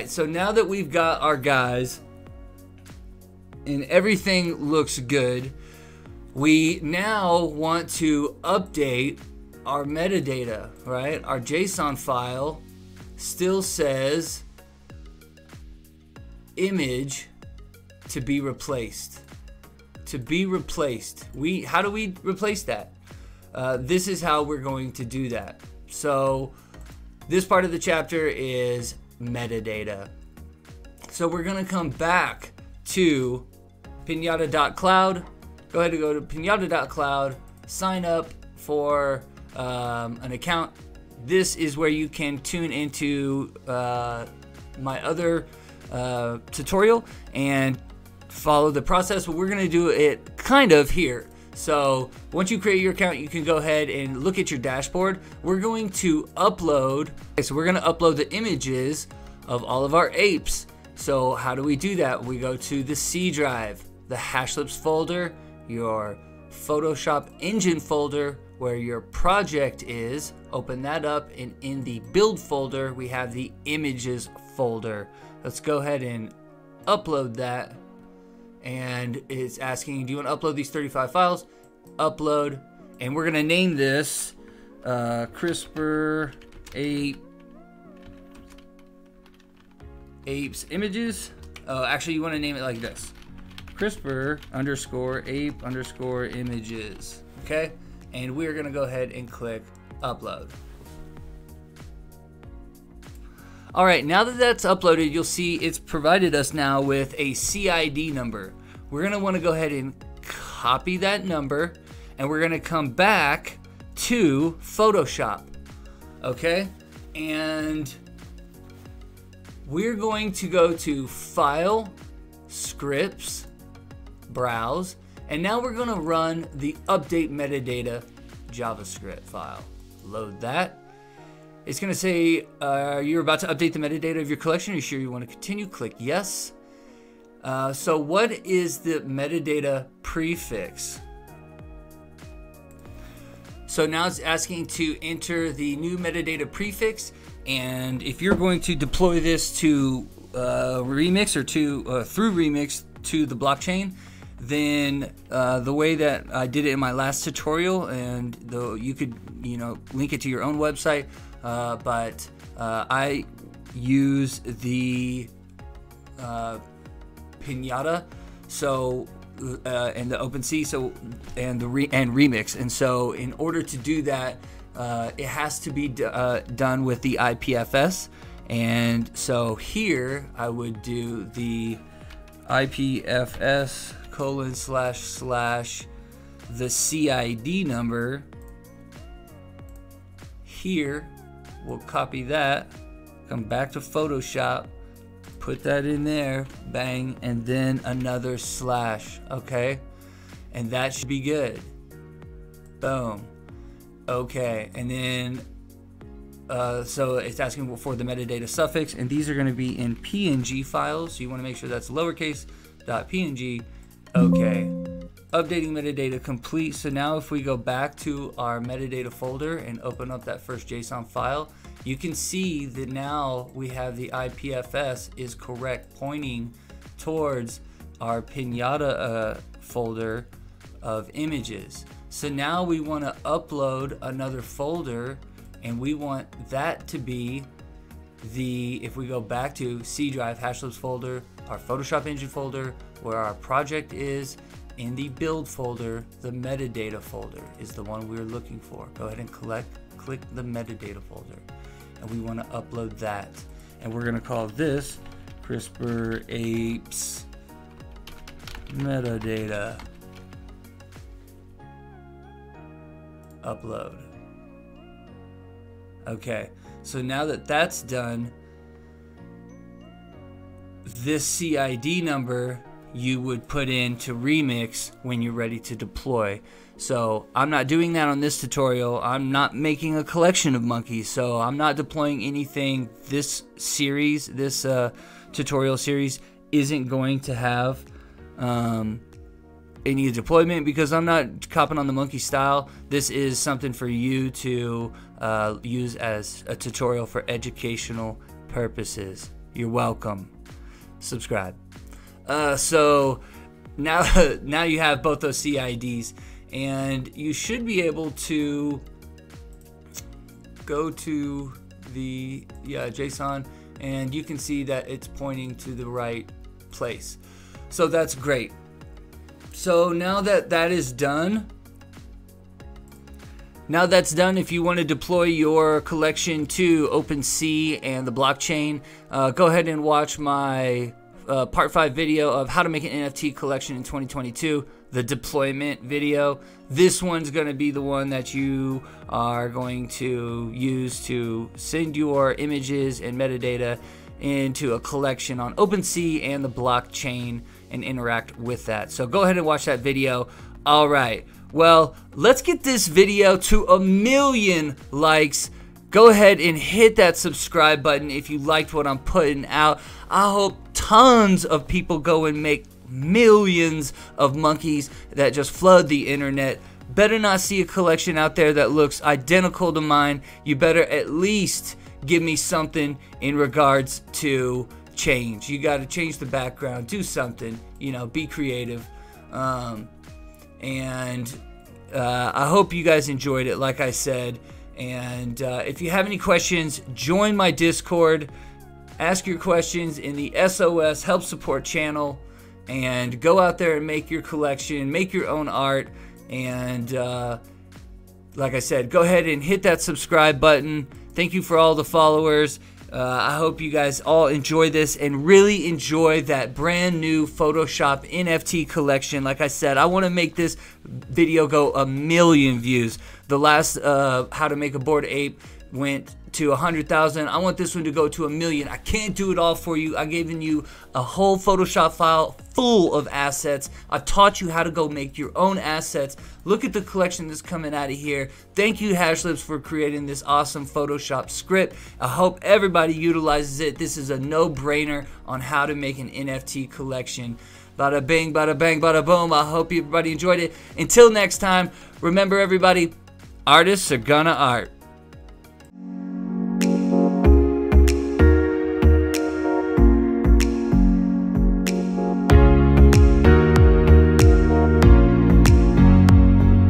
right, so now that we've got our guys and everything looks good, we now want to update our metadata, right? Our JSON file still says image to be replaced. To be replaced. We how do we replace that? Uh, this is how we're going to do that. So this part of the chapter is metadata. So we're to come back to pinata.cloud. Go ahead and go to pinata.cloud, sign up for um, an account. This is where you can tune into uh, my other uh, tutorial and follow the process. But we're to do it kind of here. So once you create your account, you can go ahead and look at your dashboard. We're going to upload. Okay, so we're going to upload the images of all of our apes. So how do we do that? We go to the C drive, the Hashlips folder, your Photoshop engine folder where your project is. Open that up and in the build folder, we have the images folder. Let's go ahead and upload that. And it's asking, do you want to upload these 35 files? Upload. And we're to name this uh, CRISPR ape apes images. Oh, actually, you want to name it like this CRISPR underscore ape underscore images. Okay? And we're to go ahead and click upload. All right, now that that's uploaded, you'll see it's provided us now with a CID number. We're gonna wanna go ahead and copy that number and we're gonna come back to Photoshop, okay? And we're going to go to File, Scripts, Browse, and now we're gonna run the update metadata JavaScript file. Load that. It's going to say uh, you're about to update the metadata of your collection. Are you sure you want to continue? Click yes. Uh, so what is the metadata prefix? So now it's asking to enter the new metadata prefix. And if you're going to deploy this to uh, Remix or to uh, through Remix to the blockchain, then uh, the way that I did it in my last tutorial, and you could you know link it to your own website uh, but uh, I use the uh, Pinata, so uh, and the OpenSea, so and the re- and Remix, and so in order to do that, uh, it has to be d- uh, done with the IPFS, and so here I would do the IPFS colon slash slash the CID number here We'll copy that, come back to Photoshop, put that in there, bang, and then another slash, okay? And that should be good. Boom. Okay, and then uh, so it's asking for the metadata suffix, and these are going to be in PNG files. So you want to make sure that's lowercase dot .png. Okay, updating metadata complete. So now if we go back to our metadata folder and open up that first JSON file, you can see that now we have the IPFS is correct, pointing towards our Pinata uh, folder of images. So now we want to upload another folder and we want that to be the, if we go back to C drive, Hashlips folder, our Photoshop engine folder, where our project is, in the build folder, the metadata folder is the one we're looking for. Go ahead and collect, click the metadata folder. And we want to upload that. And we're going to call this CRISPR apes metadata upload. Okay, so now that that's done, this CID number you would put in to remix when you're ready to deploy. So I'm not doing that on this tutorial. I'm not making a collection of monkeys. So I'm not deploying anything. This series, this uh, tutorial series isn't going to have um, any deployment because I'm not copping on the monkey style. This is something for you to uh, use as a tutorial for educational purposes. You're welcome. Subscribe. Uh, so now, now you have both those CIDs, and you should be able to go to the yeah JSON, and you can see that it's pointing to the right place. So that's great. So now that that is done, now that's done, if you want to deploy your collection to OpenSea and the blockchain, uh, go ahead and watch my uh, part 5 video of how to make an NFT collection in 2022, the deployment video. This one's going to be the one that you are going to use to send your images and metadata into a collection on OpenSea and the blockchain and interact with that. So go ahead and watch that video. All right. Well, let's get this video to a million likes. Go ahead and hit that subscribe button if you liked what I'm putting out. I hope tons of people go and make millions of monkeys that just flood the internet. Better not see a collection out there that looks identical to mine. You better at least give me something in regards to change. You got to change the background, do something, you know, be creative. Um, and uh, I hope you guys enjoyed it, like I said. And uh, if you have any questions, join my Discord. Ask your questions in the SOS Help Support channel. And go out there and make your collection, make your own art. And uh, like I said, go ahead and hit that subscribe button. Thank you for all the followers. Uh, I hope you guys all enjoy this and really enjoy that brand new Photoshop NFT collection. Like I said, I want to make this video go a million views. The last uh, How to Make a Bored Ape went to 100,000. I want this one to go to a million. I can't do it all for you. I've given you a whole Photoshop file full of assets. I taught you how to go make your own assets. Look at the collection that's coming out of here. Thank you, Hashlips, for creating this awesome Photoshop script. I hope everybody utilizes it. This is a no-brainer on how to make an NFT collection. Bada bing, bada bang, bada boom. I hope everybody enjoyed it. Until next time, remember everybody, artists are gonna art.